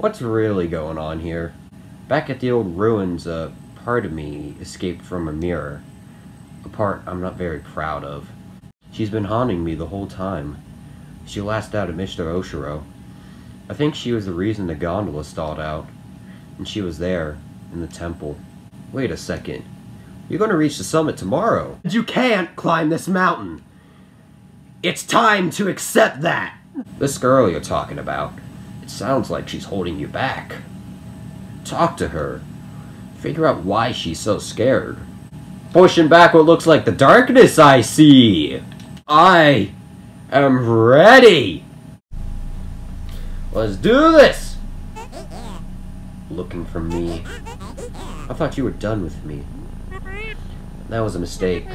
What's really going on here? Back at the old ruins, a part of me escaped from a mirror. A part I'm not very proud of. She's been haunting me the whole time. She lashed out at Mr. Oshiro. I think she was the reason the gondola stalled out. And she was there, in the temple. Wait a second. You're gonna reach the summit tomorrow. You can't climb this mountain. It's time to accept that. This girl you're talking about. It sounds like she's holding you back. Talk to her. Figure out why she's so scared. Pushing back what looks like the darkness I see. I am ready. Let's do this. Looking for me. I thought you were done with me. That was a mistake.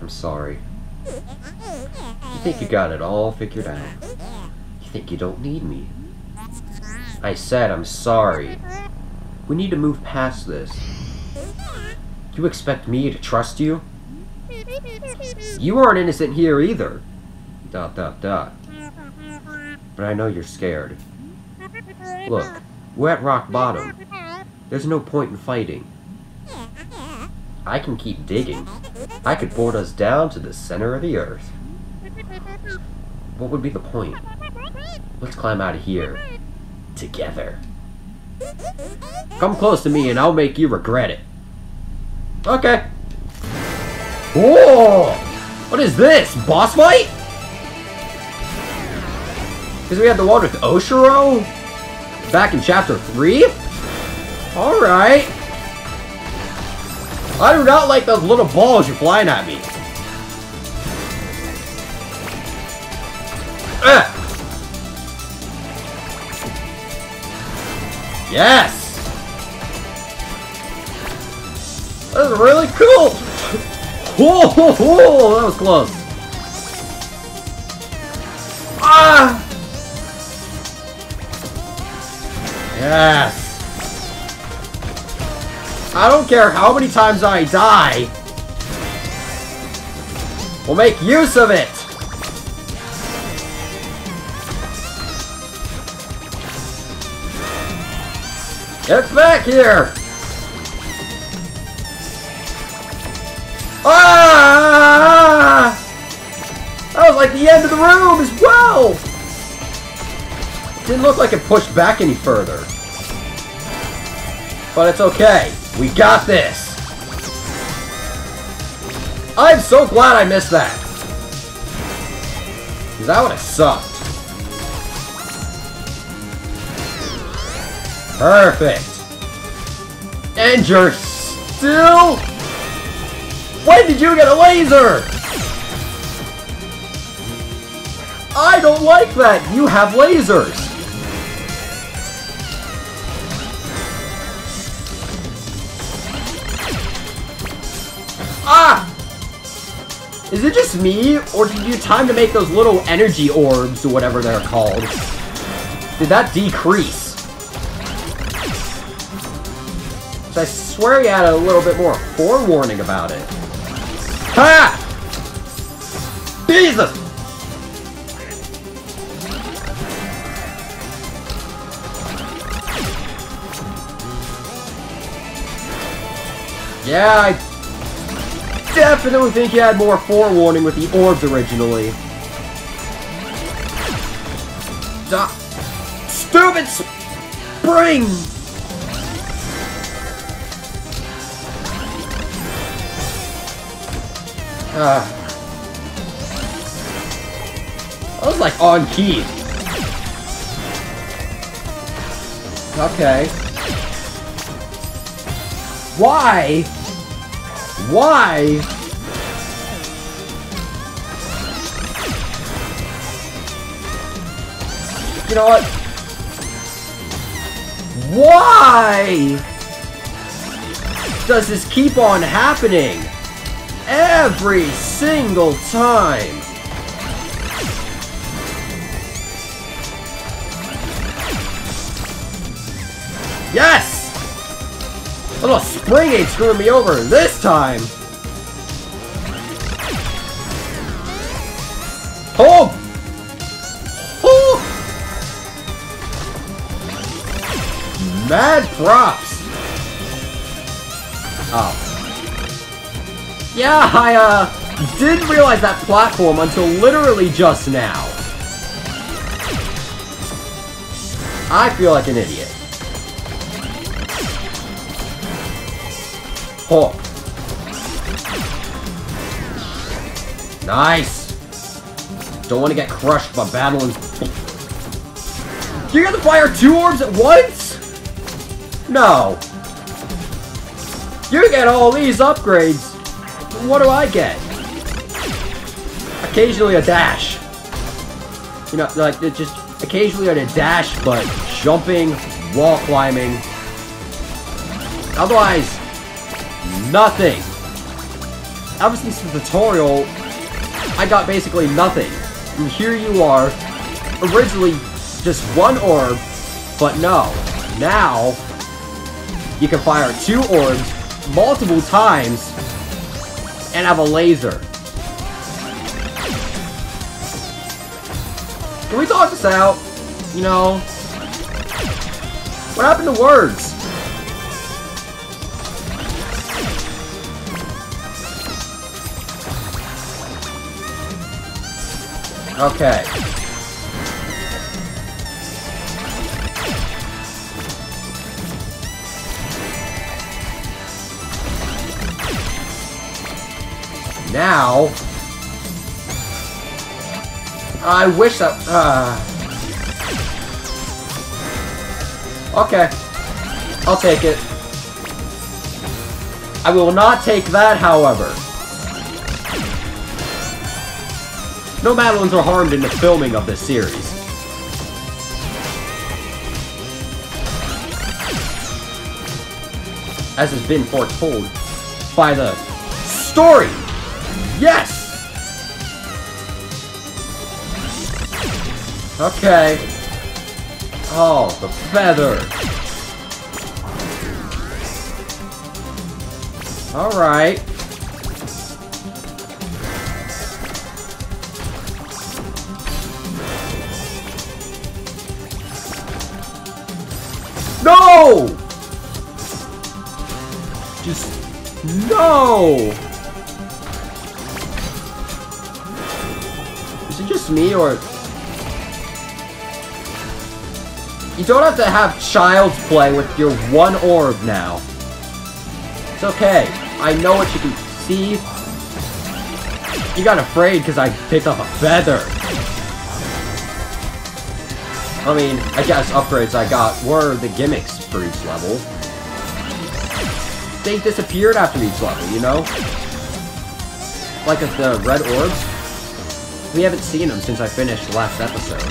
I'm sorry. You think you got it all figured out. You think you don't need me. I said I'm sorry. We need to move past this. You expect me to trust you? You aren't innocent here either. Dot dot dot. But I know you're scared. Look, we're at rock bottom. There's no point in fighting. I can keep digging. I could board us down to the center of the earth. What would be the point? Let's climb out of here. Together. Come close to me and I'll make you regret it. Okay. Whoa! What is this? Boss fight? Because we had the one with Oshiro? Back in chapter 3? Alright. I do not like those little balls you're flying at me. Yes! That was really cool! Whoa, whoa, whoa, that was close. Ah! Yes! I don't care how many times I die. We'll make use of it! Get back here! Ah! That was like the end of the room as well! Didn't look like it pushed back any further. But it's okay. We got this! I'm so glad I missed that! Because that would have sucked. Perfect! And you're still... When did you get a laser? I don't like that! You have lasers! Ah! Is it just me, or did you time to make those little energy orbs, or whatever they're called? Did that decrease? I swear you had a little bit more forewarning about it. Ha! Jesus! Yeah, I definitely think you had more forewarning with the orbs originally. Duh. Stupid spring! Uh, I was like on key. Okay. Why? Why? You know what? Why does this keep on happening? Every single time! Yes! A Little spring ain't screwing me over this time! Oh! Oh! Mad props! Oh. Yeah, I, uh, didn't realize that platform until literally just now. I feel like an idiot. Oh. Nice. Don't want to get crushed by battling. You gotta fire two orbs at once? No. You get all these upgrades. What do I get? Occasionally a dash. You know, like, just occasionally on a dash, but jumping, wall climbing. Otherwise, nothing. Ever since the tutorial, I got basically nothing. And here you are, originally just one orb, but no. Now, you can fire two orbs multiple times and have a laser. Can we talk this out? You know? What happened to words? Okay. Now... I wish that... Uh... Okay. I'll take it. I will not take that, however. No Madelines were harmed in the filming of this series. As has been foretold by the story. Yes! Okay. Oh, the feather. Alright. No! Just... No! Me, or... You don't have to have child's play with your one orb now. It's okay. I know what you can see. You got afraid because I picked up a feather. I mean, I guess upgrades I got were the gimmicks for each level. They disappeared after each level, you know? Like the red orbs. We haven't seen them since I finished last episode.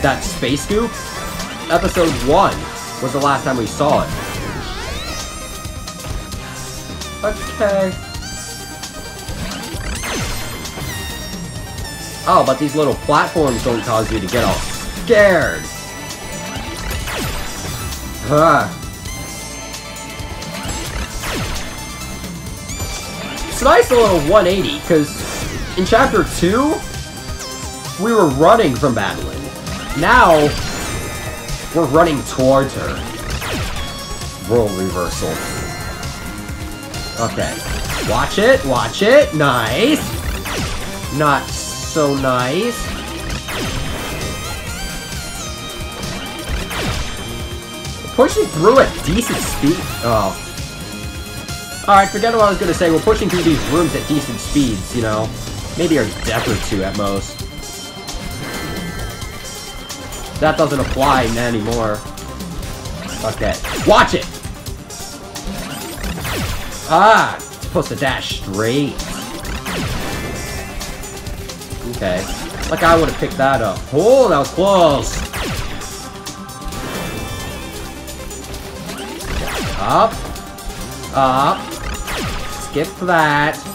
That space goop? Episode 1 was the last time we saw it. Okay. Oh, but these little platforms don't cause you to get all scared. Huh. It's a nice little 180, because in Chapter 2, we were running from Madeline. Now, we're running towards her. Role reversal. Okay. Watch it, watch it. Nice. Not so nice. Pushing through at decent speed. Oh. Alright, forget what I was gonna say. We're pushing through these rooms at decent speeds, you know. Maybe a death or two at most. That doesn't apply anymore. Okay. Watch it! Ah! Supposed to dash straight. Okay. Like I would have picked that up. Oh, that was close! Up. Up. Skip that.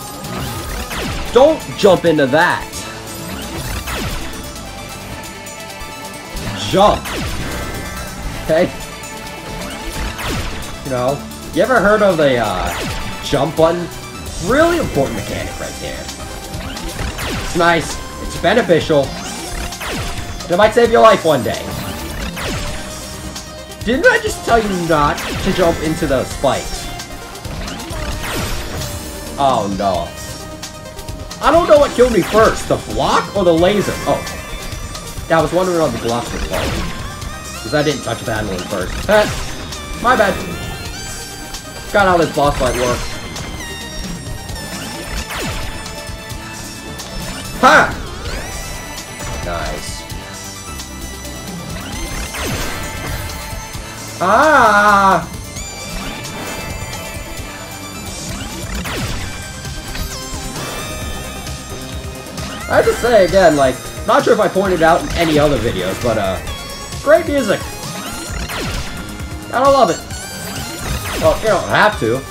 Don't jump into that. Jump. Okay? You know, you ever heard of a uh, jump button? Really important mechanic right there. It's nice. It's beneficial. It might save your life one day. Didn't I just tell you not to jump into those spikes? Oh no. I don't know what killed me first, the block or the laser? Oh. Yeah, I was wondering how the blocks were falling. Because I didn't touch Madeline first. Eh, my bad. Got how this boss fight works. Ha! Nice. Ah! I have to say again, like, not sure if I pointed out in any other videos, but uh, great music. Gotta love it. Well, you don't have to.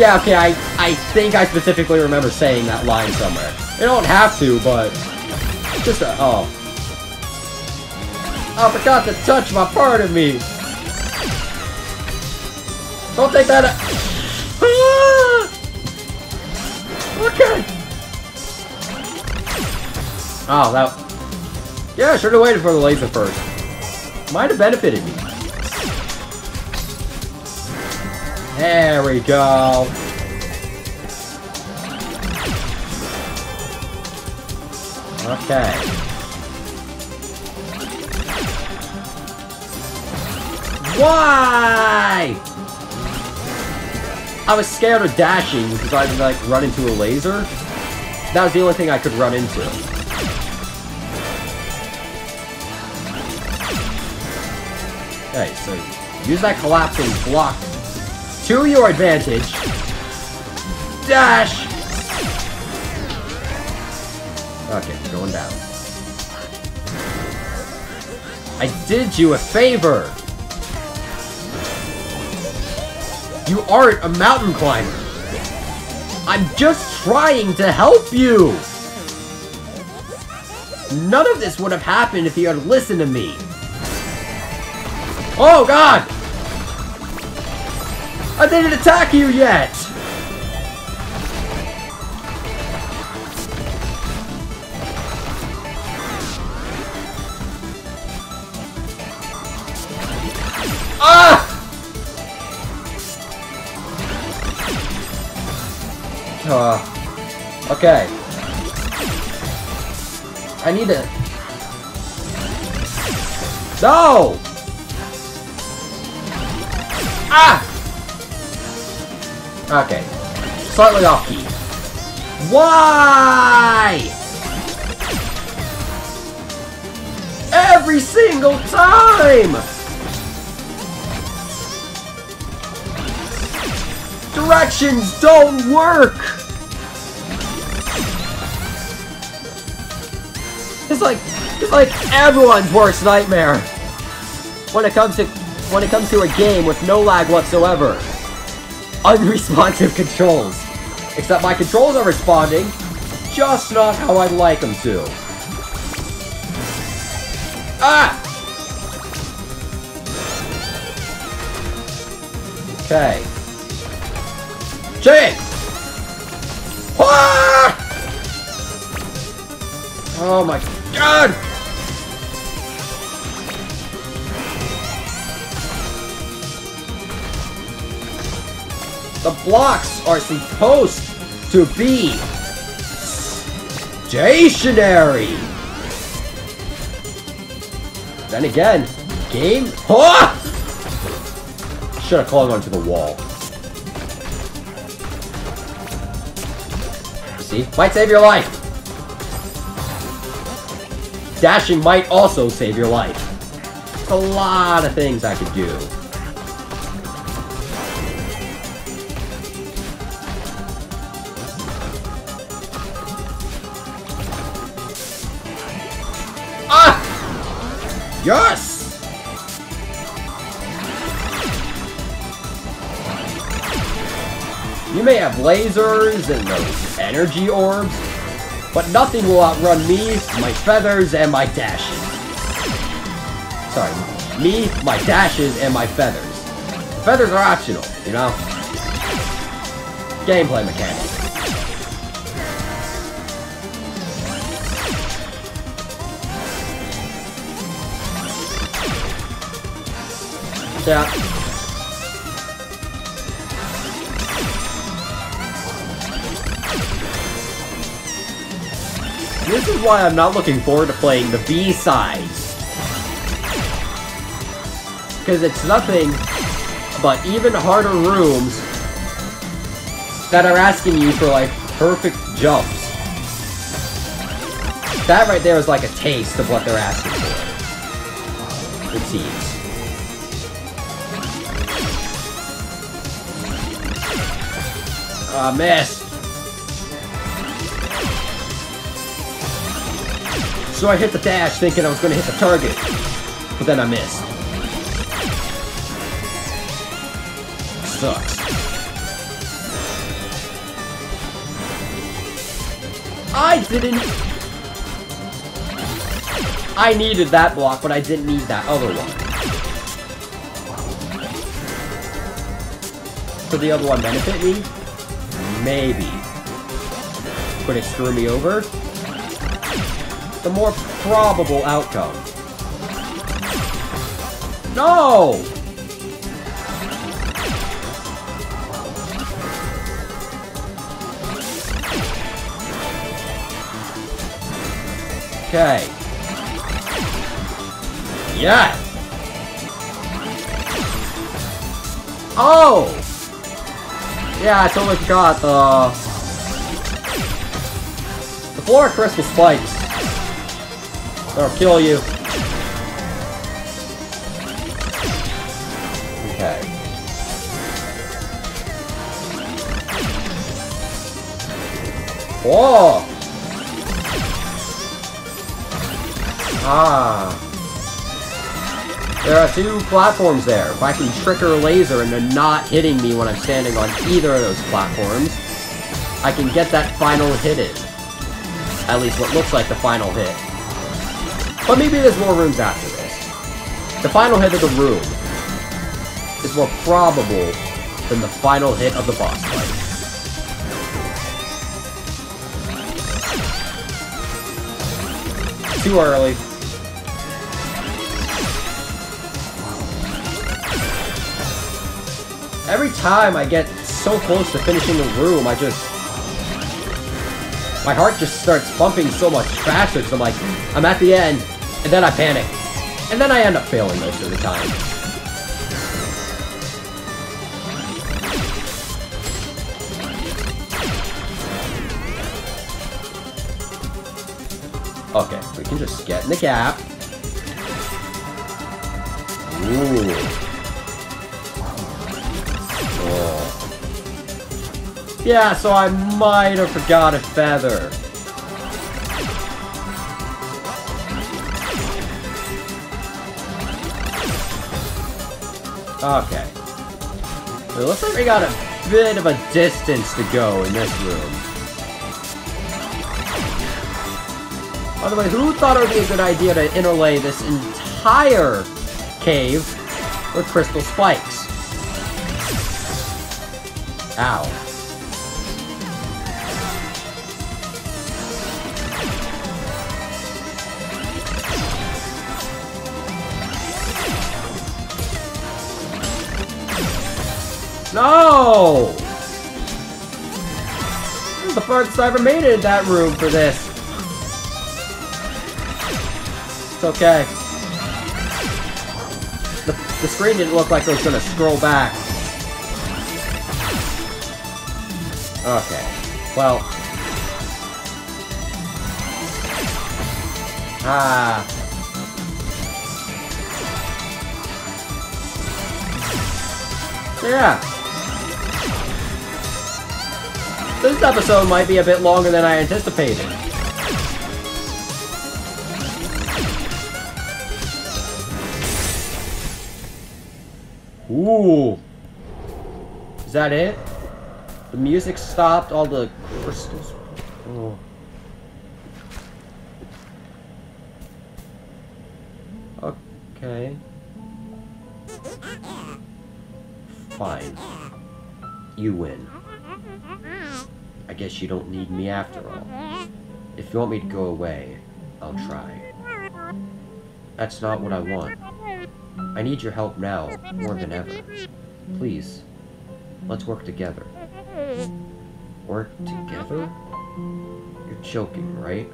Yeah, okay, I, I think I specifically remember saying that line somewhere. You don't have to, but just a, oh. I forgot to touch my part of me. Don't take that. Ah! Okay. Oh, that. Yeah, I should have waited for the laser first. Might have benefited me. There we go. Okay. Why? I was scared of dashing because I'd like run into a laser. That was the only thing I could run into. Okay, so use that collapsing block to your advantage. Dash! Okay, going down. I did you a favor! You aren't a mountain climber! I'm just trying to help you! None of this would have happened if you had listened to me! Oh god! I didn't attack you yet! Ah! Uh, okay. I need it. No! Ah! Okay. Slightly off key. Why? Every single time! Directions don't work! It's like, it's like everyone's worst nightmare when it comes to when it comes to a game with no lag whatsoever. Unresponsive controls. Except my controls are responding, just not how I'd like them to. Ah! Okay. Jake! Ah! Oh my god! The blocks are supposed to be stationary. Then again, game. Ah! Should have clung onto the wall. See, might save your life. Dashing might also save your life. A lot of things I could do. Yes! You may have lasers and those energy orbs, but nothing will outrun me, my feathers, and my dashes. Sorry, me, my dashes, and my feathers. The feathers are optional, you know? Gameplay mechanics. This is why I'm not looking forward to playing the B-sides. Because it's nothing but even harder rooms that are asking you for, like, perfect jumps. That right there is like a taste of what they're asking for. It seems. Ah, uh, missed. So I hit the dash thinking I was going to hit the target, but then I missed. Sucks. I didn't... I needed that block, but I didn't need that other one. Could the other one benefit me? Maybe. Could it screw me over? The more probable outcome. No! Okay. Yeah! Oh! Yeah, I totally forgot the... The floor crystal spikes. That'll kill you. Okay. Whoa! Ah. There are two platforms there. If I can trick her laser into not hitting me when I'm standing on either of those platforms, I can get that final hit in. At least what looks like the final hit. But maybe there's more rooms after this. The final hit of the room is more probable than the final hit of the boss fight. Too early. Every time I get so close to finishing the room, I just... My heart just starts pumping so much faster, because I'm like, I'm at the end, and then I panic. And then I end up failing most of the time. Okay, we can just get in the gap. Ooh. Yeah, so I might have forgot a feather. Okay. it looks like we got a bit of a distance to go in this room. By the way, who thought it would be a good idea to interlay this entire cave with crystal spikes? Ow. No! This is the farthest I ever made it in that room for this. It's okay. The, the screen didn't look like it was gonna scroll back. Okay. Well. Ah. yeah. This episode might be a bit longer than I anticipated. Ooh. Is that it? The music stopped, all the crystals... Oh. Okay. Fine. You win. I guess you don't need me after all. If you want me to go away, I'll try. That's not what I want. I need your help now, more than ever. Please, let's work together. Work together? You're joking, right?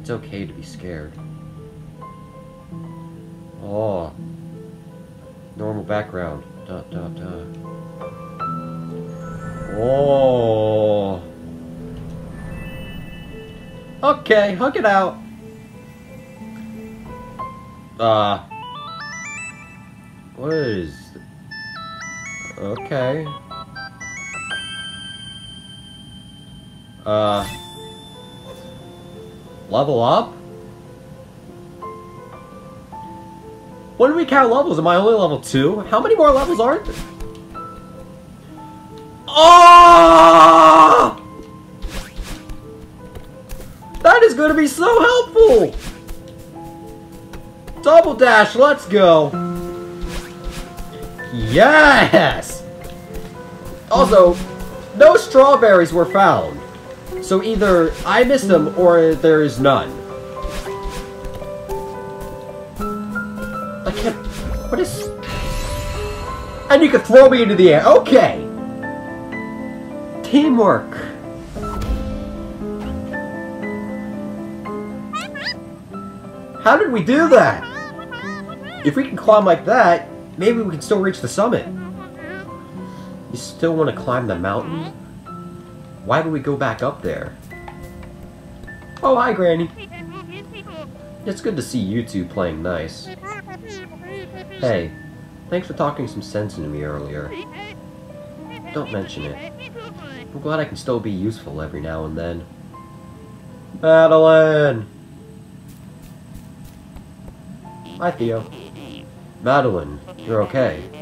It's okay to be scared. Oh. Normal background. Dot, dot, dot. Oh. Okay, hug it out. Uh. What is. Okay. Uh. Level up? When do we count levels? Am I only level 2? How many more levels are there? Oh! That is going to be so helpful! Double dash, let's go! Yes! Also, no strawberries were found. So either I missed them or there is none. I can't... What is... And you can throw me into the air. Okay! Teamwork. How did we do that? If we can climb like that, maybe we can still reach the summit. You still want to climb the mountain? Why would we go back up there? Oh, hi, Granny. It's good to see you two playing nice. Hey, thanks for talking some sense into me earlier. Don't mention it. I'm glad I can still be useful every now and then. Madeline! Hi, Theo. Madeline, you're okay.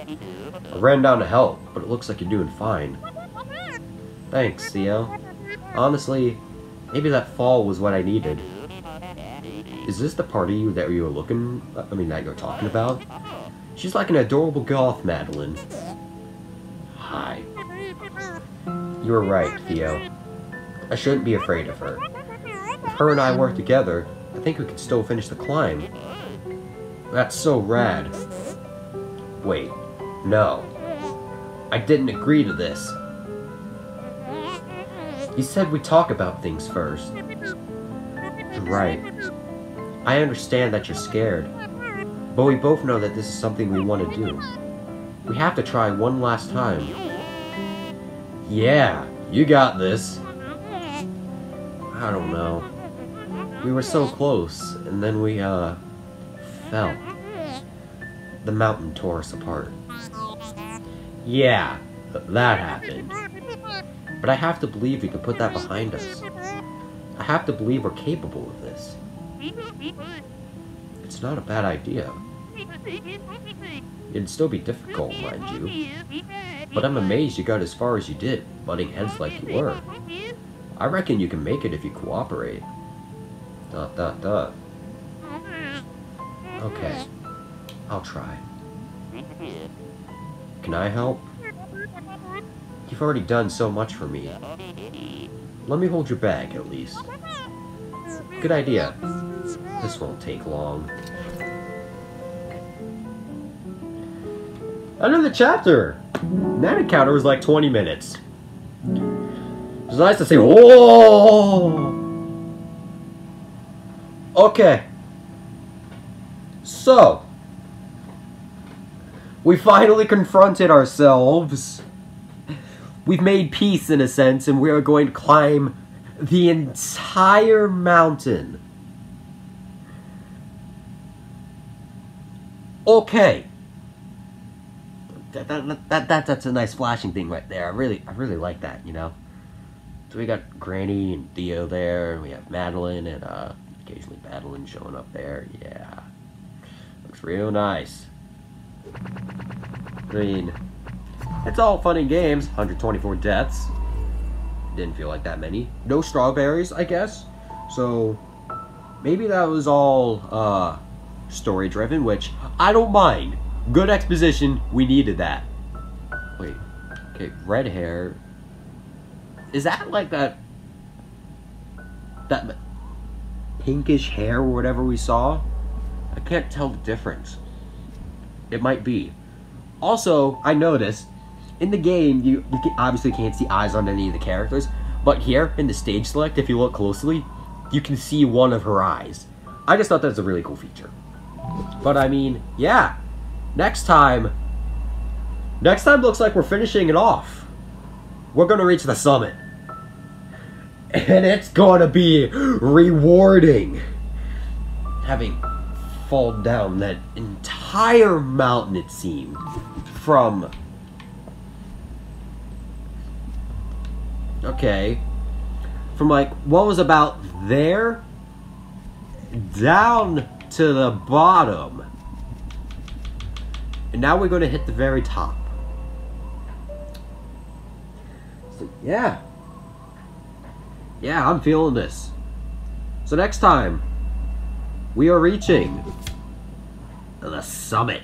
I ran down to help, but it looks like you're doing fine. Thanks, Theo. Honestly, maybe that fall was what I needed. Is this the party that you were looking, I mean, that you're talking about? She's like an adorable goth, Madeline. Hi. You were right, Theo. I shouldn't be afraid of her. If her and I work together, I think we could still finish the climb. That's so rad. Wait, no. I didn't agree to this. You said we talk about things first. Right. I understand that you're scared. But we both know that this is something we want to do. We have to try one last time. Yeah, you got this. I don't know. We were so close, and then we, uh, fell. The mountain tore us apart. Yeah, that happened. But I have to believe we can put that behind us. I have to believe we're capable of this. It's not a bad idea. It'd still be difficult, mind you. But I'm amazed you got as far as you did, butting heads like you were. I reckon you can make it if you cooperate. Dot dot dot. Okay. I'll try. Can I help? You've already done so much for me. Let me hold your bag, at least. Good idea. This won't take long. Another chapter! That encounter was like 20 minutes. It was nice to see. Whoa! Okay. So, we finally confronted ourselves. We've made peace in a sense, and we are going to climb the entire mountain. Okay. That, that, that, that, that's a nice flashing thing right there. I really, I really like that, you know? So we got Granny and Theo there, and we have Madeline and, uh, occasionally Madeline showing up there. Yeah. Looks real nice. Mean, it's all fun and games. 124 deaths. Didn't feel like that many. No strawberries, I guess. So, maybe that was all, uh, story driven, which I don't mind. Good exposition, we needed that. Wait, okay, red hair. Is that like that, that pinkish hair or whatever we saw? I can't tell the difference. It might be. Also, I noticed in the game you, you obviously can't see eyes on any of the characters, but here in the stage select, if you look closely, you can see one of her eyes. I just thought that was a really cool feature. But I mean, yeah. Next time, next time looks like we're finishing it off. We're gonna reach the summit. And it's gonna be rewarding. Having fallen down that entire mountain, it seemed, from. Okay. From like, what was about there down to the bottom. And now we're going to hit the very top. So, yeah. Yeah, I'm feeling this. So next time, we are reaching the summit.